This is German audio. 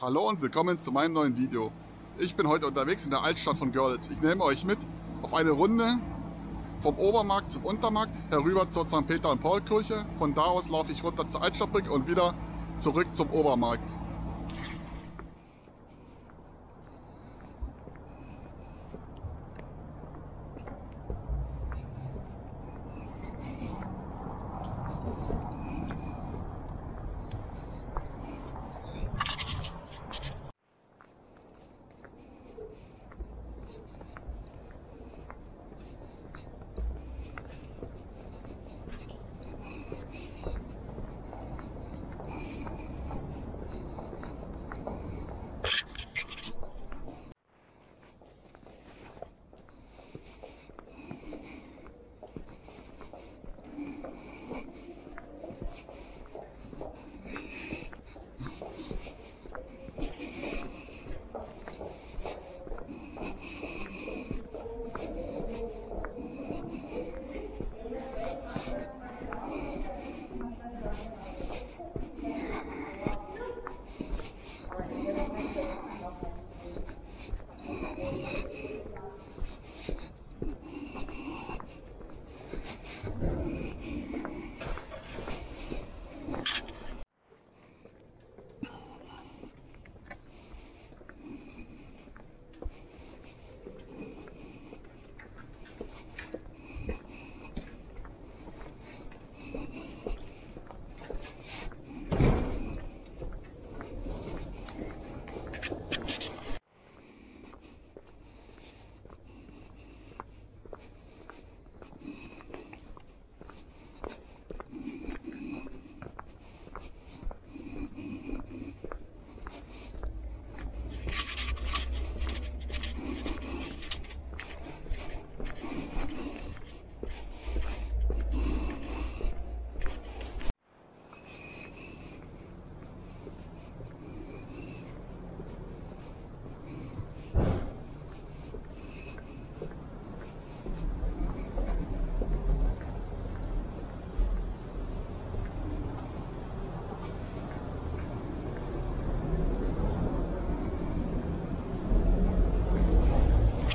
Hallo und willkommen zu meinem neuen Video. Ich bin heute unterwegs in der Altstadt von Görlitz. Ich nehme euch mit auf eine Runde vom Obermarkt zum Untermarkt, herüber zur St. Peter und Paul Kirche. Von da aus laufe ich runter zur Altstadtbrücke und wieder zurück zum Obermarkt.